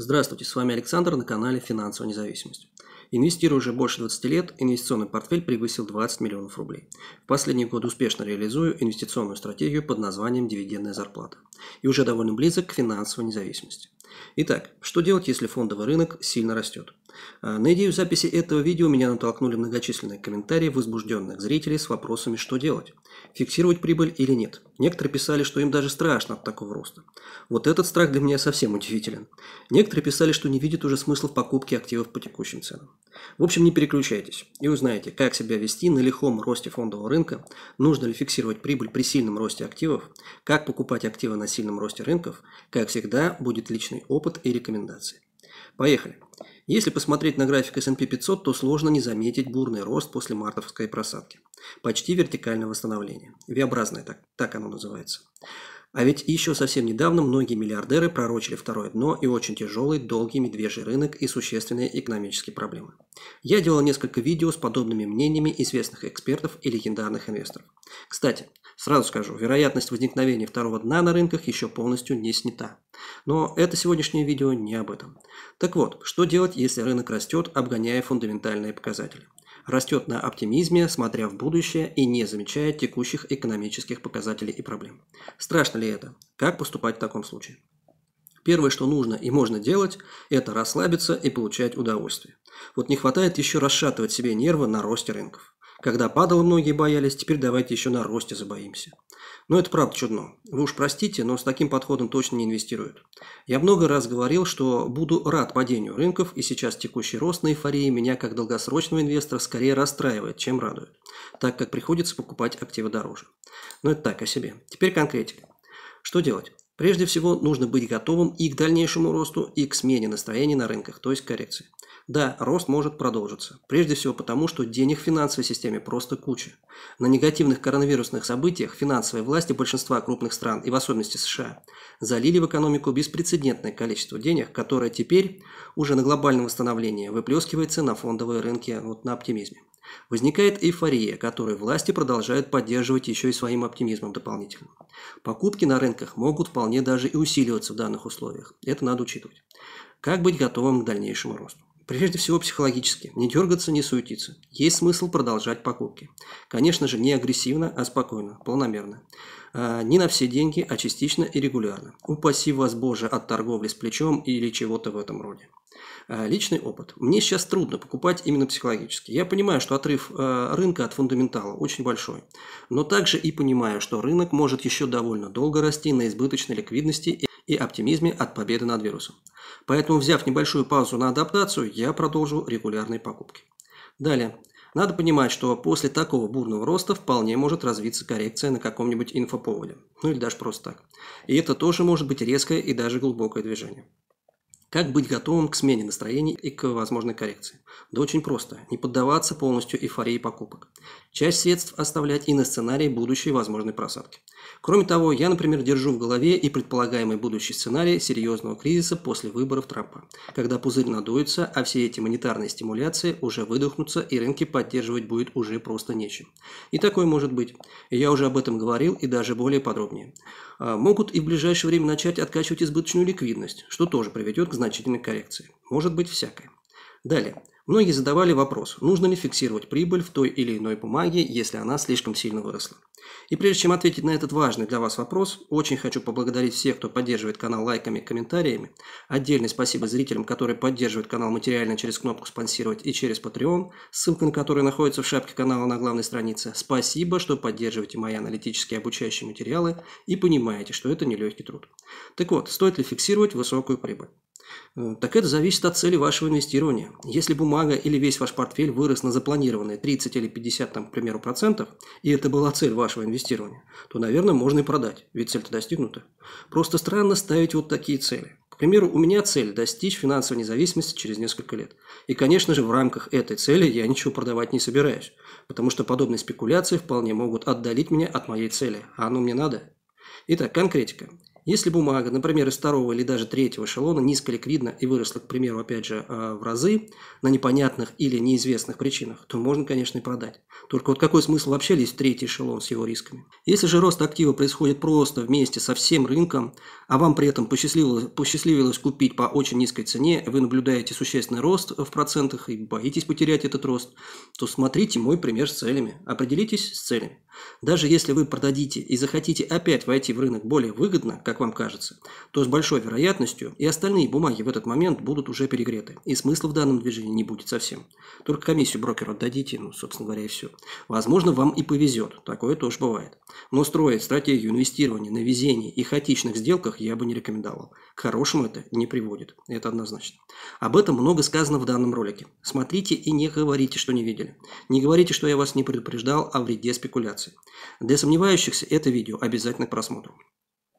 Здравствуйте, с вами Александр на канале «Финансовая независимость». Инвестирую уже больше 20 лет, инвестиционный портфель превысил 20 миллионов рублей. В последние годы успешно реализую инвестиционную стратегию под названием «Дивидендная зарплата» и уже довольно близок к финансовой независимости. Итак, что делать, если фондовый рынок сильно растет? А, на идею записи этого видео меня натолкнули многочисленные комментарии возбужденных зрителей с вопросами, что делать. Фиксировать прибыль или нет. Некоторые писали, что им даже страшно от такого роста. Вот этот страх для меня совсем удивителен. Некоторые писали, что не видят уже смысла в покупке активов по текущим ценам. В общем, не переключайтесь и узнаете, как себя вести на лихом росте фондового рынка, нужно ли фиксировать прибыль при сильном росте активов, как покупать активы на сильном росте рынков, как всегда будет личный опыт и рекомендации. Поехали! Если посмотреть на график S&P 500, то сложно не заметить бурный рост после мартовской просадки. Почти вертикальное восстановление. V-образное, так, так оно называется. А ведь еще совсем недавно многие миллиардеры пророчили второе дно и очень тяжелый, долгий медвежий рынок и существенные экономические проблемы. Я делал несколько видео с подобными мнениями известных экспертов и легендарных инвесторов. Кстати, сразу скажу, вероятность возникновения второго дна на рынках еще полностью не снята. Но это сегодняшнее видео не об этом. Так вот, что делать, если рынок растет, обгоняя фундаментальные показатели? растет на оптимизме, смотря в будущее и не замечая текущих экономических показателей и проблем. Страшно ли это? Как поступать в таком случае? Первое, что нужно и можно делать, это расслабиться и получать удовольствие. Вот не хватает еще расшатывать себе нервы на росте рынков. Когда падало, многие боялись, теперь давайте еще на росте забоимся. Но это правда чудно. Вы уж простите, но с таким подходом точно не инвестируют. Я много раз говорил, что буду рад падению рынков, и сейчас текущий рост на эйфории меня как долгосрочного инвестора скорее расстраивает, чем радует, так как приходится покупать активы дороже. Но это так о себе. Теперь конкретика. Что делать? Прежде всего, нужно быть готовым и к дальнейшему росту, и к смене настроений на рынках, то есть коррекции. Да, рост может продолжиться. Прежде всего потому, что денег в финансовой системе просто куча. На негативных коронавирусных событиях финансовые власти большинства крупных стран, и в особенности США, залили в экономику беспрецедентное количество денег, которое теперь уже на глобальном восстановлении выплескивается на фондовые рынки вот, на оптимизме. Возникает эйфория, которую власти продолжают поддерживать еще и своим оптимизмом дополнительно. Покупки на рынках могут вполне даже и усиливаться в данных условиях. Это надо учитывать. Как быть готовым к дальнейшему росту? Прежде всего психологически. Не дергаться, не суетиться. Есть смысл продолжать покупки. Конечно же, не агрессивно, а спокойно, планомерно. А, не на все деньги, а частично и регулярно. Упаси вас, Боже, от торговли с плечом или чего-то в этом роде. А, личный опыт. Мне сейчас трудно покупать именно психологически. Я понимаю, что отрыв а, рынка от фундаментала очень большой. Но также и понимаю, что рынок может еще довольно долго расти на избыточной ликвидности и оптимизме от победы над вирусом. Поэтому, взяв небольшую паузу на адаптацию, я продолжу регулярные покупки. Далее. Надо понимать, что после такого бурного роста вполне может развиться коррекция на каком-нибудь инфоповоде. Ну или даже просто так. И это тоже может быть резкое и даже глубокое движение. Как быть готовым к смене настроений и к возможной коррекции? Да очень просто. Не поддаваться полностью эйфории покупок. Часть средств оставлять и на сценарий будущей возможной просадки. Кроме того, я, например, держу в голове и предполагаемый будущий сценарий серьезного кризиса после выборов Трампа, когда пузырь надуется, а все эти монетарные стимуляции уже выдохнутся и рынки поддерживать будет уже просто нечем. И такое может быть. Я уже об этом говорил и даже более подробнее. А, могут и в ближайшее время начать откачивать избыточную ликвидность, что тоже приведет к значительной коррекции. Может быть всякое. Далее. Многие задавали вопрос, нужно ли фиксировать прибыль в той или иной бумаге, если она слишком сильно выросла. И прежде чем ответить на этот важный для вас вопрос, очень хочу поблагодарить всех, кто поддерживает канал лайками и комментариями. Отдельное спасибо зрителям, которые поддерживают канал материально через кнопку «Спонсировать» и через Patreon, ссылка на которую находится в шапке канала на главной странице. Спасибо, что поддерживаете мои аналитические обучающие материалы и понимаете, что это нелегкий труд. Так вот, стоит ли фиксировать высокую прибыль? Э, так это зависит от цели вашего инвестирования. Если бумага или весь ваш портфель вырос на запланированные 30 или 50, там, к примеру, процентов, и это была цель вашего инвестирования, то, наверное, можно и продать, ведь цель-то достигнута. Просто странно ставить вот такие цели. К примеру, у меня цель – достичь финансовой независимости через несколько лет. И, конечно же, в рамках этой цели я ничего продавать не собираюсь, потому что подобные спекуляции вполне могут отдалить меня от моей цели, а оно мне надо. Итак, конкретика. Если бумага, например, из второго или даже третьего эшелона низколиквидна и выросла, к примеру, опять же, э, в разы на непонятных или неизвестных причинах, то можно, конечно, и продать. Только вот какой смысл вообще лезть в третий эшелон с его рисками? Если же рост актива происходит просто вместе со всем рынком, а вам при этом посчастливилось, посчастливилось купить по очень низкой цене, вы наблюдаете существенный рост в процентах и боитесь потерять этот рост, то смотрите мой пример с целями. Определитесь с целями. Даже если вы продадите и захотите опять войти в рынок более выгодно, как вам кажется, то с большой вероятностью и остальные бумаги в этот момент будут уже перегреты, и смысла в данном движении не будет совсем. Только комиссию брокеру отдадите, ну, собственно говоря, и все. Возможно, вам и повезет, такое тоже бывает. Но строить стратегию инвестирования на везении и хаотичных сделках я бы не рекомендовал. К хорошему это не приводит, это однозначно. Об этом много сказано в данном ролике. Смотрите и не говорите, что не видели. Не говорите, что я вас не предупреждал о вреде спекуляции. Для сомневающихся это видео обязательно к просмотру.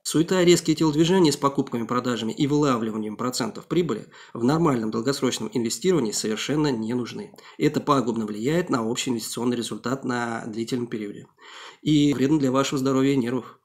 Суета резкие телодвижения с покупками, продажами и вылавливанием процентов прибыли в нормальном долгосрочном инвестировании совершенно не нужны. Это пагубно влияет на общий инвестиционный результат на длительном периоде. И вредно для вашего здоровья и нервов.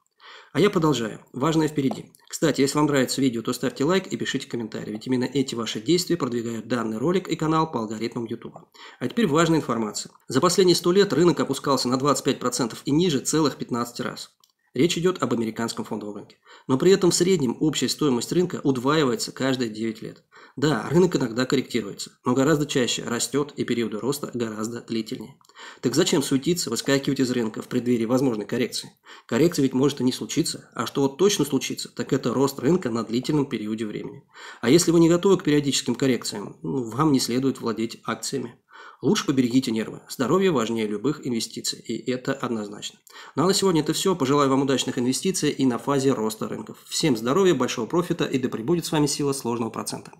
А я продолжаю. Важное впереди. Кстати, если вам нравится видео, то ставьте лайк и пишите комментарии, ведь именно эти ваши действия продвигают данный ролик и канал по алгоритмам YouTube. А теперь важная информация. За последние 100 лет рынок опускался на 25% и ниже целых 15 раз. Речь идет об американском фондовом рынке. Но при этом в среднем общая стоимость рынка удваивается каждые 9 лет. Да, рынок иногда корректируется, но гораздо чаще растет и периоды роста гораздо длительнее. Так зачем суетиться, выскакивать из рынка в преддверии возможной коррекции? Коррекция ведь может и не случиться, а что вот точно случится, так это рост рынка на длительном периоде времени. А если вы не готовы к периодическим коррекциям, ну, вам не следует владеть акциями. Лучше поберегите нервы. Здоровье важнее любых инвестиций, и это однозначно. Ну а на сегодня это все. Пожелаю вам удачных инвестиций и на фазе роста рынков. Всем здоровья, большого профита и да пребудет с вами сила сложного процента.